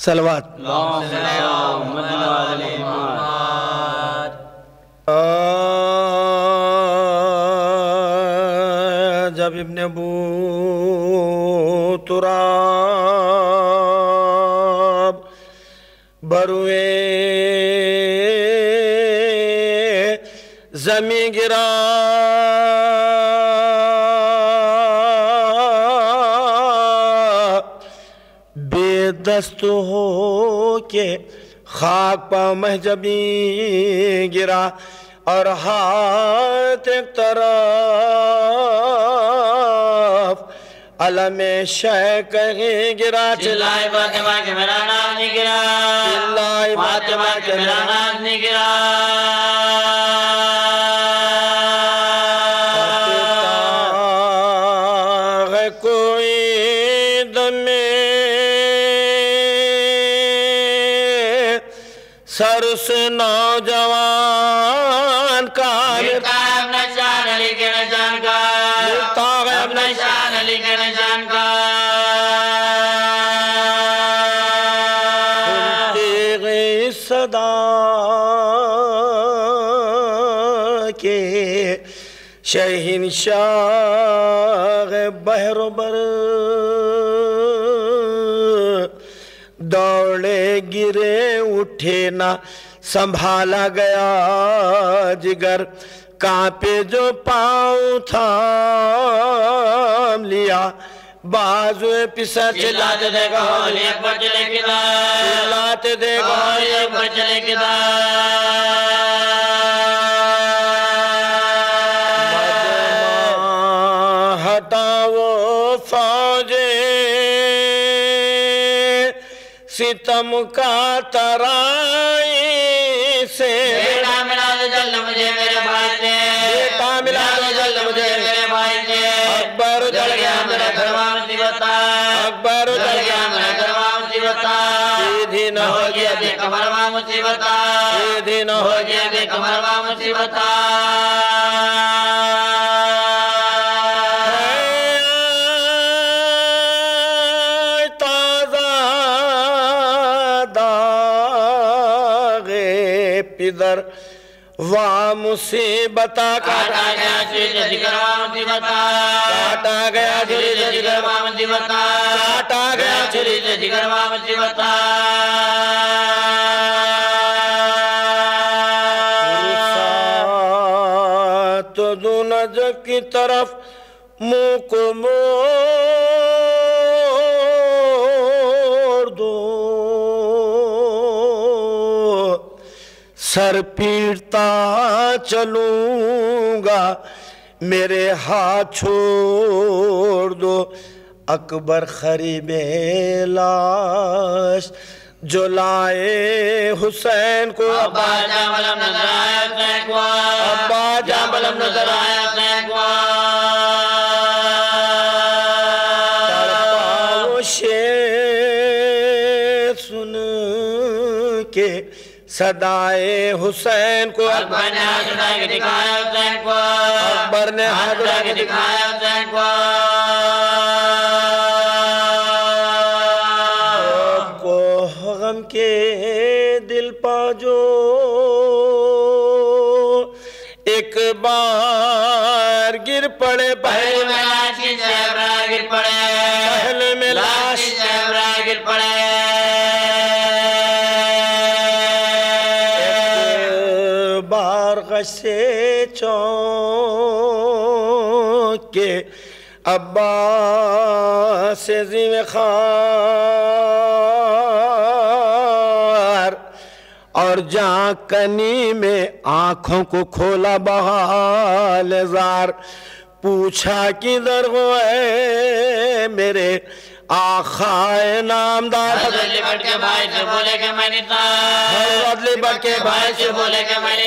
सलवात। जब इब्ने तुरा बरुए बेदस्त हो के खाक पा महजबी गिरा और हाथ एक तरफ़ अलम शह कहीं गिरा चिल्लाए फातिमा के मेरा नाम नहीं गिरा। चिल्लाए फातिमा के मेरा नाम नहीं गिरा। सरस नौजवान का मिलता अपना शान अली के निशान का। अपना शान अली के निशान का। सदा के शहनशाह दौड़े गिरे उठे ना संभाला गया जिगर कांपे जो पाँव थाम लिया बाजू पिसा चिल्लाते देखो एक अकबर चले किधर चिल्लाते देखो होली अकबर चले सितम का तराई से। बेटा मिला दो जल्द मुझे मेरे भाई से बेटा मिला दो जल्द मुझे मेरे भाई से अकबर जल गया मेरा घरवा मुसीबत अकबर जल गया। मेरा घरवा मुसीबत सीधी न हो गया। देख कमरवा मुसीबत सीधी न हो गया। देख कमरवा मुसीबत पिदर वाह मुसीबता काटा काटा गया काटा गया से काटा गया तो दोनों जग की। तरफ़ मुँह सर पीटता चलूँगा मेरे हाथ छोड़ दो। अकबर खरीबे लाश जो लाए हुसैन को। अब्बा नज़र आया अब्बा जामलम नज़र आया शेर सुन के सदाए हुसैन को अकबर ने हाथ के दिखाया तैकवा अकबर ने हाथ उठा के दिखाया को। गम के दिल पाजो। एक बार गिर पड़े पहले चौक के अब्बा से जिम्मे खार और जहाँ कनी में आँखों को खोला बहाल जार पूछा किधर हो है मेरे आखाए नामदार। हज़रत लिबट के भाई से बोले कि मैंने हज़रत लिबट के भाई से बोले कि मैंने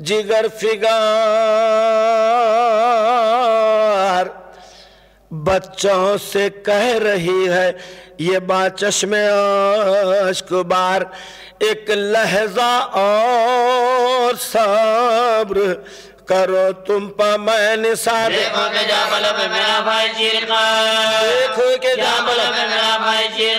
जिगर फिगार। बच्चों से कह रही है ये बात चश्मे अश्क बार एक लहजा और सब्र करो तुम पर मैं निसार देखो के जाबल पे मेरा भाई चीर का देखो के जाबल पे मेरा भाई चीर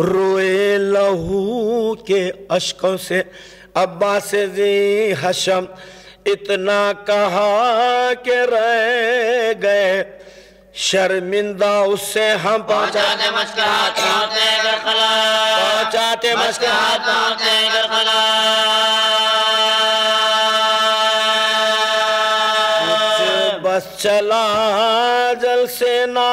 रोए लहू के अशकों से अब्बा से जी हशम इतना कहा के रह गए। शर्मिंदा उससे हम पहुँचा पहुंचाते पहुँचते बस चला जल से ना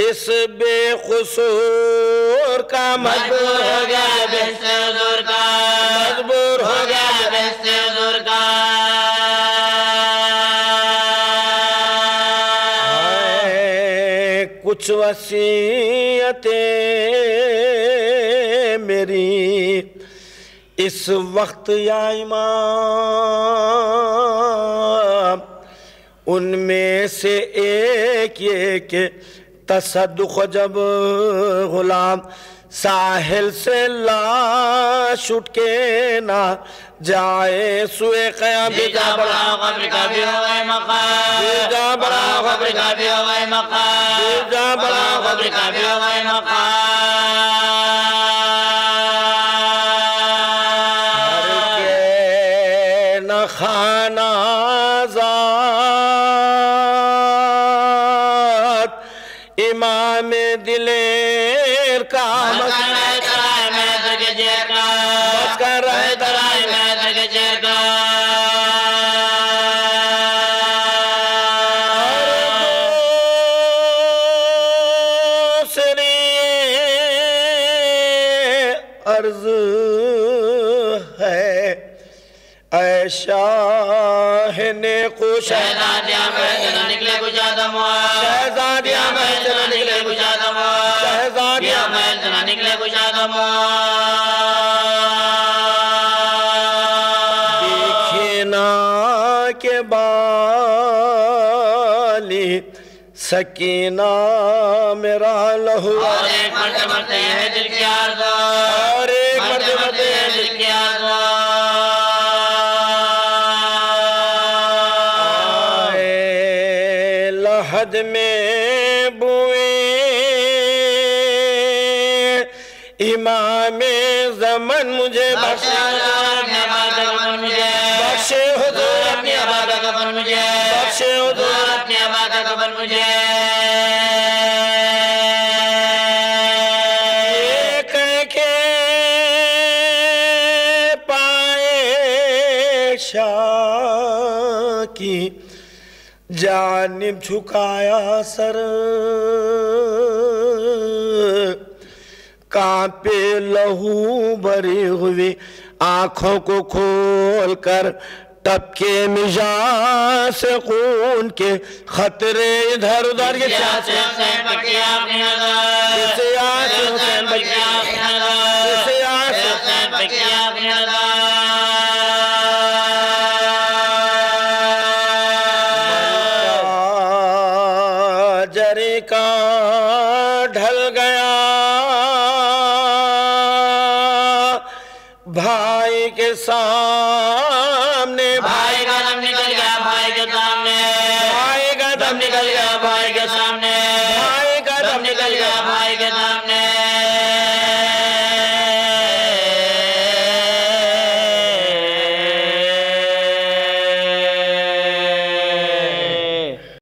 इस बेखसूर का मजबूर हो गया हुजूर का। मजबूर हो गया हुजूर का। कुछ वसीयतें मेरी। इस वक्त या इमाम उनमें से एक ये कि तसदुख जब गुलाम साहिल से लाश उठ के ना जाए सुए कयाम बड़ा भी हो गए बड़ा भी हो गए बड़ा भी हो गए खाना जात का दूसरी अर्ज़ है ऐशा ने कुछ निकले कुछ आदम शहजादिया में निकले में जना निकले के बाली सकीना मेरा लहू। और एक मरते मरते है दिल की आरज़ू और एक मरते मरते है दिल की आरज़ू लहद में इमाम जमन मुझे बख्शे। बख्शे हुजूर अपनी मुझे। बख्शे हुजूर की जानिब झुकाया सर। कांपे लहू भरे हुए आँखों को खोल कर टपके मिजाज से खून के खतरे इधर उधर के